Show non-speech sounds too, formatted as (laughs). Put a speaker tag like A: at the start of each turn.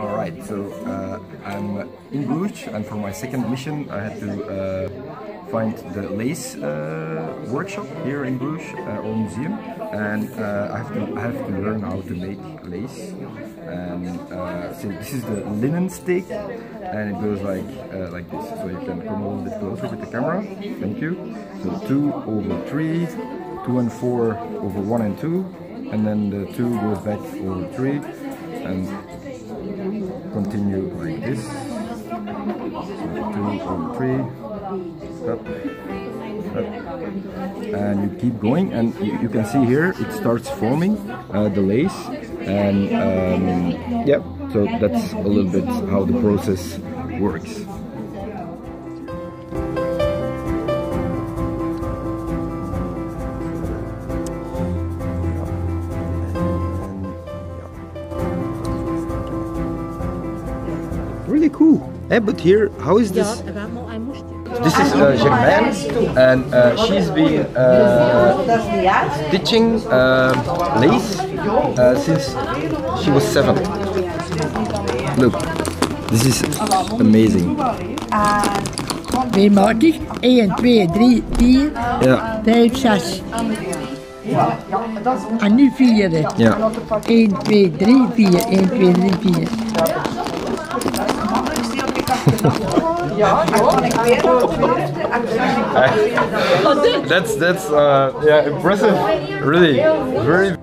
A: All right, so uh, I'm in Bruges, and for my second mission, I had to uh, find the lace uh, workshop here in Bruges uh, or museum, and uh, I have to I have to learn how to make lace. And uh, so this is the linen stick, and it goes like like this. So you can come a little bit closer with the camera. Thank you. So two over three, two and four over one and two, and then the two goes back over three, and continue like this. Two three, up, up, and you keep going, and you, you can see here it starts forming uh, the lace, and um, yeah, so that's a little bit how the process works. Really cool. Eh, but here, how is this?
B: war mal ein Muster.
A: This is uh, Germaine, and uh, she's been uh, stitching uh, lace uh, since she was seven. Look, this is amazing.
C: Wie maak ik? 1, 2, 3, 4,
A: Yeah,
C: 5, 6. En nu vierde.
A: yeah.
C: 1, 2, 3, 4. 1, 2, 3, 4. (laughs)
A: That's that's uh, yeah impressive. Really, very.